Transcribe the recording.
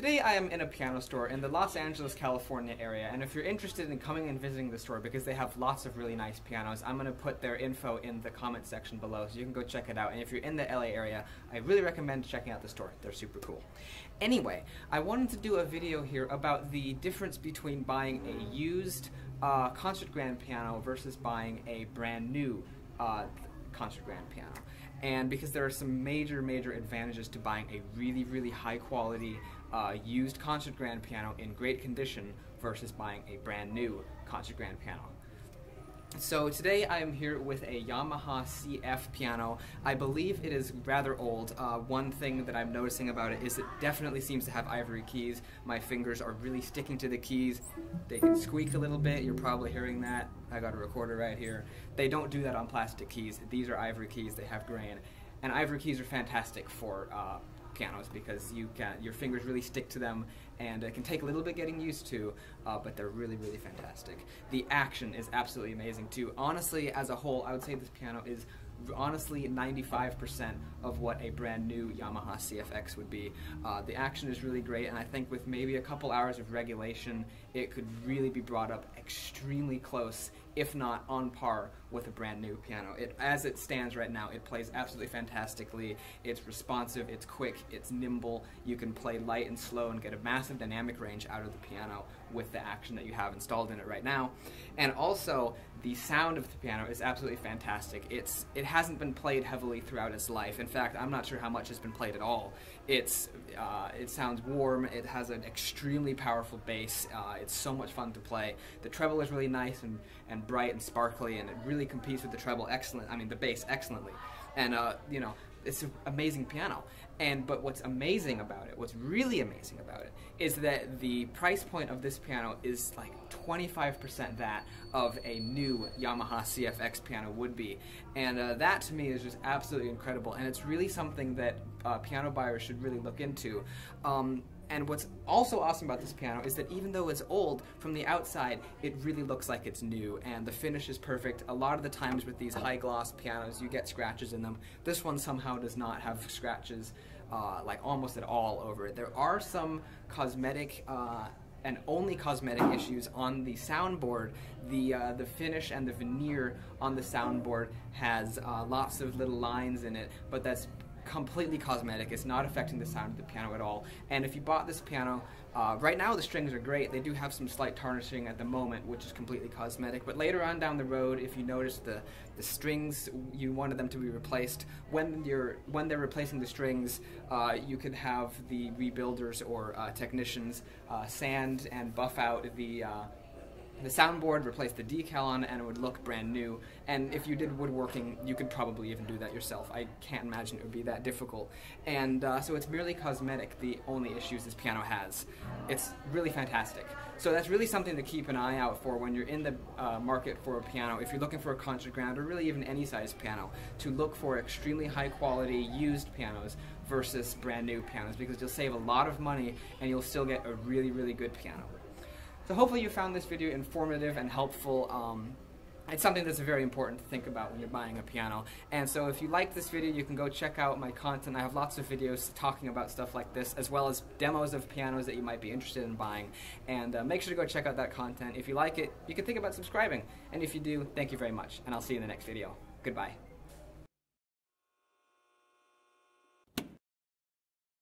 Today I am in a piano store in the Los Angeles, California area, and if you're interested in coming and visiting the store because they have lots of really nice pianos, I'm going to put their info in the comment section below so you can go check it out. And if you're in the LA area, I really recommend checking out the store. They're super cool. Anyway, I wanted to do a video here about the difference between buying a used uh, concert grand piano versus buying a brand new uh, concert grand piano and because there are some major, major advantages to buying a really, really high quality uh, used concert grand piano in great condition versus buying a brand new concert grand piano. So today I am here with a Yamaha CF piano. I believe it is rather old. Uh, one thing that I'm noticing about it is it definitely seems to have ivory keys. My fingers are really sticking to the keys. They can squeak a little bit. You're probably hearing that. I got a recorder right here. They don't do that on plastic keys. These are ivory keys. They have grain. And ivory keys are fantastic for uh, pianos because you can your fingers really stick to them and it can take a little bit getting used to uh, but they're really really fantastic the action is absolutely amazing too honestly as a whole I would say this piano is honestly 95% of what a brand new Yamaha CFX would be. Uh, the action is really great, and I think with maybe a couple hours of regulation, it could really be brought up extremely close, if not on par, with a brand new piano. It, as it stands right now, it plays absolutely fantastically. It's responsive, it's quick, it's nimble. You can play light and slow and get a massive dynamic range out of the piano with the action that you have installed in it right now. And also, the sound of the piano is absolutely fantastic. It's it hasn't been played heavily throughout its life. In fact, I'm not sure how much has been played at all. It's uh, it sounds warm. It has an extremely powerful bass. Uh, it's so much fun to play. The treble is really nice and, and bright and sparkly, and it really competes with the treble excellent. I mean the bass excellently. And uh, you know it's an amazing piano. And but what's amazing about it, what's really amazing about it, is that the price point of this piano is like 25% that of a new Yamaha CFX piano would be. And uh, that to me is just absolutely incredible. And it's really something that uh, piano buyers should really look into. Um, and what's also awesome about this piano is that even though it's old, from the outside, it really looks like it's new, and the finish is perfect. A lot of the times with these high gloss pianos, you get scratches in them. This one somehow does not have scratches, uh, like almost at all over it. There are some cosmetic uh, and only cosmetic issues on the soundboard. The uh, the finish and the veneer on the soundboard has uh, lots of little lines in it, but that's completely cosmetic. It's not affecting the sound of the piano at all. And if you bought this piano, uh, right now the strings are great. They do have some slight tarnishing at the moment, which is completely cosmetic. But later on down the road, if you notice the, the strings, you wanted them to be replaced. When you're when they're replacing the strings, uh, you could have the rebuilders or uh, technicians uh, sand and buff out the uh, the soundboard, replace the decal on it, and it would look brand new. And if you did woodworking, you could probably even do that yourself. I can't imagine it would be that difficult. And uh, so it's merely cosmetic, the only issues this piano has. It's really fantastic. So that's really something to keep an eye out for when you're in the uh, market for a piano. If you're looking for a concert grand or really even any size piano, to look for extremely high quality used pianos versus brand new pianos because you'll save a lot of money and you'll still get a really, really good piano. So hopefully you found this video informative and helpful. Um, it's something that's very important to think about when you're buying a piano. And so if you like this video, you can go check out my content. I have lots of videos talking about stuff like this, as well as demos of pianos that you might be interested in buying. And uh, make sure to go check out that content. If you like it, you can think about subscribing. And if you do, thank you very much. And I'll see you in the next video. Goodbye.